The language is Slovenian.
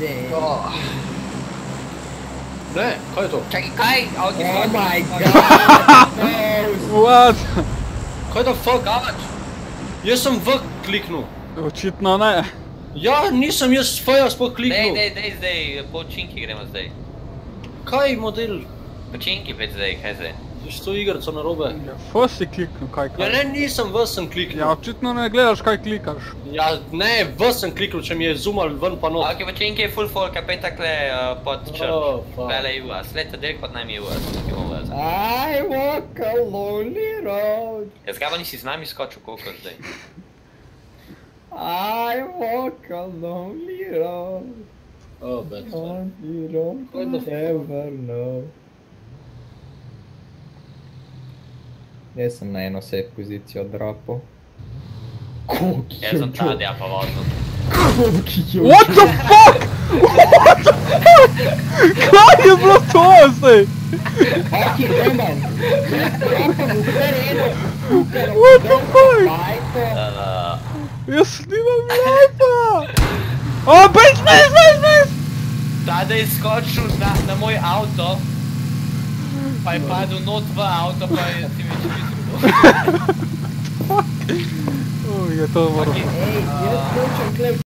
shit. Oh. Ne, kaj je to? Čakaj, kaj? Oh so- my god! What? Kaj da fuck? Jaz sem v kliknil. Očitno ne. Ja, nisem jaz feja sploh Dej, kliknil. dej, dej zdaj, po činki gremo zdaj. Kaj model? Po činki pet zdaj, kaj zdaj? Ješ to igrico narobe? Fo si kliknil, kaj Ja kaj. ne, nisem v sem Ja, kliknil. očitno ne gledaš, kaj klikaš. Ja, ne, v sem kliknil, če mi je zoomal ven pa not. Ok, po činki je full folk, a pet takle uh, pod Oh, črno. fuck. Vele je vas, leto del pod nami je vas, ki. I walk a lonely road. Jaz ga nisi z nami skočil, koliko zdaj? I walk a lonely road. Oh, bad. And you don't ever know. Jaz sem na eno safe pozicijo drapal. Koliko Jaz sem ta, ja pa vozil. Koliko What the fuck? What the fuck? Kaj je bilo to zdaj? Aki, terenu! What the fuck? Jaz nimam lajpa! O, bejs, bejs, bejs, bejs! Tada je skočil na, na moj avto, pa je padel not v avto, pa je ti več videl. Uj, je to moral. Ej, jaz hočem klep